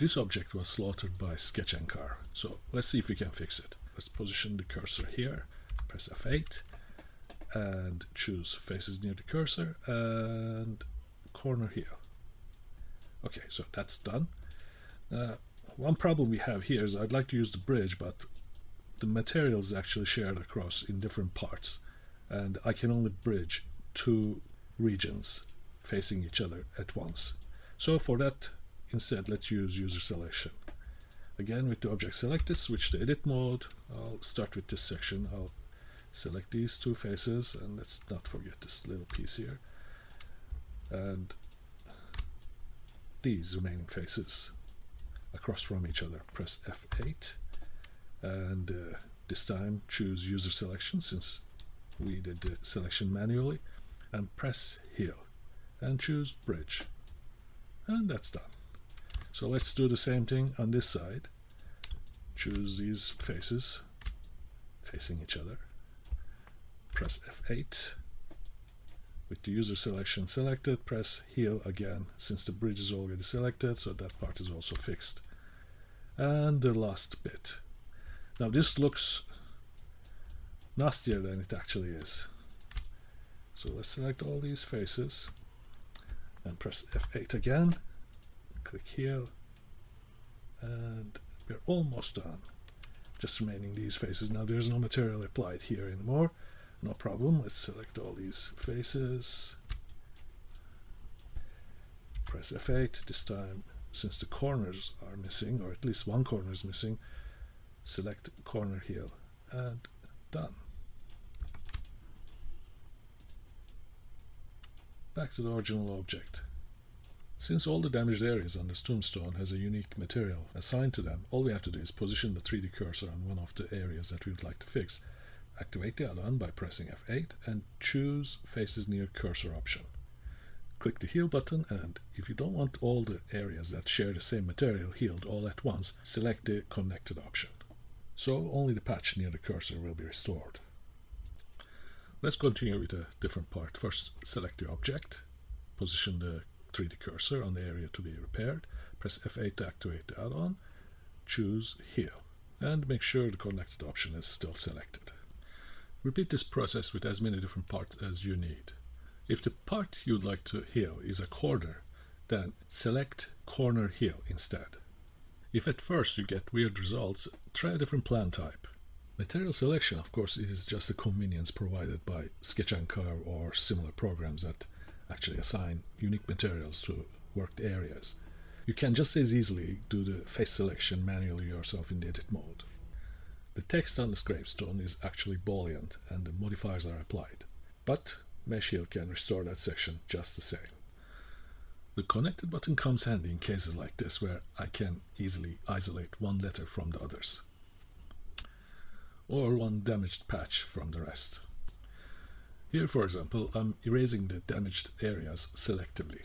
This object was slaughtered by SketchNCarve, so let's see if we can fix it. Let's position the cursor here, press F8, and choose faces near the cursor, and corner here. Okay, so that's done. Uh, one problem we have here is I'd like to use the bridge, but the material is actually shared across in different parts, and I can only bridge two regions facing each other at once. So for that Instead, let's use user selection. Again, with the object selected, switch to edit mode. I'll start with this section. I'll select these two faces, and let's not forget this little piece here. And these remaining faces across from each other. Press F8, and uh, this time choose user selection since we did the selection manually, and press heal, and choose bridge. And that's done. So let's do the same thing on this side. Choose these faces facing each other. Press F8. With the user selection selected, press heal again since the bridge is already selected, so that part is also fixed. And the last bit. Now this looks nastier than it actually is. So let's select all these faces and press F8 again. Click here. And we're almost done. Just remaining these faces. Now there's no material applied here anymore. No problem. Let's select all these faces. Press F8 this time. Since the corners are missing or at least one corner is missing select corner here. And done back to the original object since all the damaged areas on this tombstone has a unique material assigned to them, all we have to do is position the 3D cursor on one of the areas that we would like to fix, activate the add-on by pressing F8 and choose Faces Near Cursor option. Click the Heal button and if you don't want all the areas that share the same material healed all at once, select the Connected option. So only the patch near the cursor will be restored. Let's continue with a different part. First, select the object, position the 3D cursor on the area to be repaired, press F8 to activate the add-on, choose Heal, and make sure the connected option is still selected. Repeat this process with as many different parts as you need. If the part you'd like to heal is a corner, then select Corner Heal instead. If at first you get weird results, try a different plan type. Material selection, of course, is just a convenience provided by SketchNCarve or similar programs that actually assign unique materials to worked areas. You can just as easily do the face selection manually yourself in the edit mode. The text on the gravestone is actually boolean and the modifiers are applied, but Mesh Heal can restore that section just the same. The connected button comes handy in cases like this where I can easily isolate one letter from the others, or one damaged patch from the rest. Here, for example, I'm erasing the damaged areas selectively.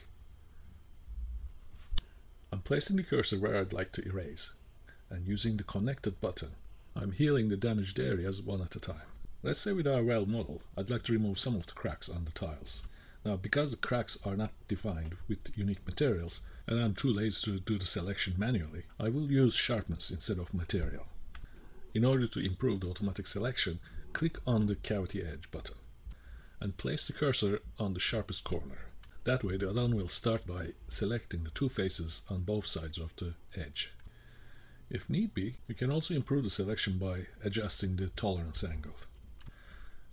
I'm placing the cursor where I'd like to erase, and using the connected button, I'm healing the damaged areas one at a time. Let's say with our well model, I'd like to remove some of the cracks on the tiles. Now, because the cracks are not defined with unique materials, and I'm too lazy to do the selection manually, I will use sharpness instead of material. In order to improve the automatic selection, click on the cavity edge button and place the cursor on the sharpest corner. That way the add-on will start by selecting the two faces on both sides of the edge. If need be, you can also improve the selection by adjusting the tolerance angle.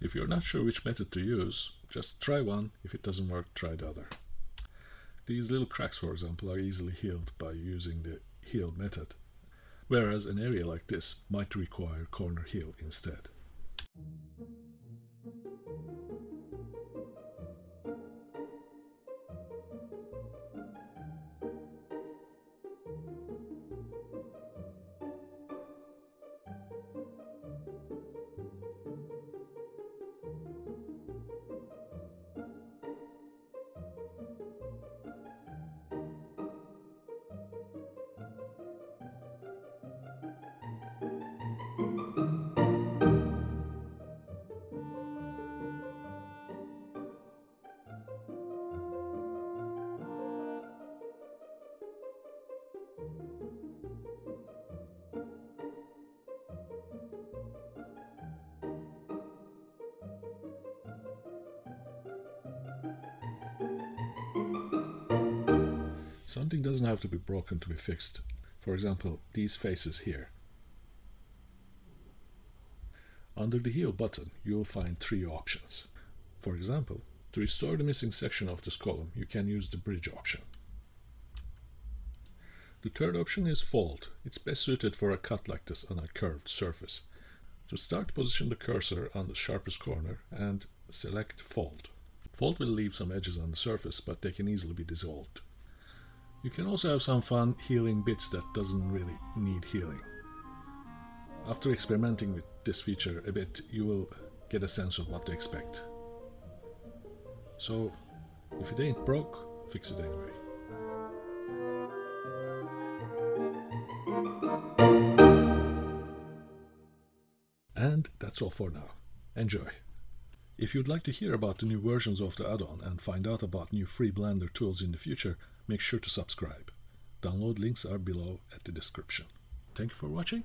If you're not sure which method to use, just try one, if it doesn't work, try the other. These little cracks, for example, are easily healed by using the heal method, whereas an area like this might require corner heal instead. Something doesn't have to be broken to be fixed. For example, these faces here. Under the Heal button, you will find three options. For example, to restore the missing section of this column, you can use the Bridge option. The third option is Fold. It's best suited for a cut like this on a curved surface. To start, position the cursor on the sharpest corner and select Fold. Fold will leave some edges on the surface, but they can easily be dissolved. You can also have some fun healing bits that doesn't really need healing. After experimenting with this feature a bit, you will get a sense of what to expect. So, if it ain't broke, fix it anyway. And that's all for now. Enjoy! If you'd like to hear about the new versions of the add-on and find out about new free Blender tools in the future, make sure to subscribe. Download links are below at the description. Thank you for watching